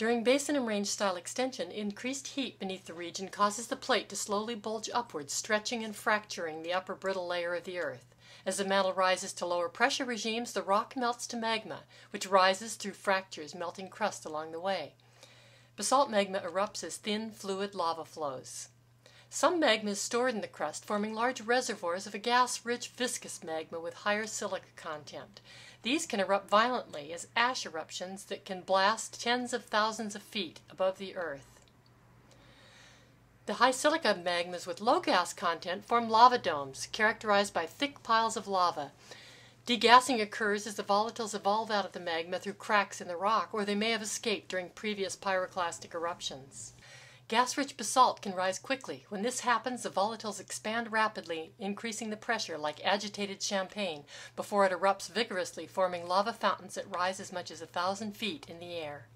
During basin and range style extension, increased heat beneath the region causes the plate to slowly bulge upwards, stretching and fracturing the upper brittle layer of the earth. As the mantle rises to lower pressure regimes, the rock melts to magma, which rises through fractures, melting crust along the way. Basalt magma erupts as thin, fluid lava flows. Some magma is stored in the crust, forming large reservoirs of a gas-rich viscous magma with higher silica content. These can erupt violently as ash eruptions that can blast tens of thousands of feet above the earth. The high silica magmas with low gas content form lava domes, characterized by thick piles of lava. Degassing occurs as the volatiles evolve out of the magma through cracks in the rock, or they may have escaped during previous pyroclastic eruptions. Gas-rich basalt can rise quickly. When this happens, the volatiles expand rapidly, increasing the pressure like agitated champagne before it erupts vigorously, forming lava fountains that rise as much as a thousand feet in the air.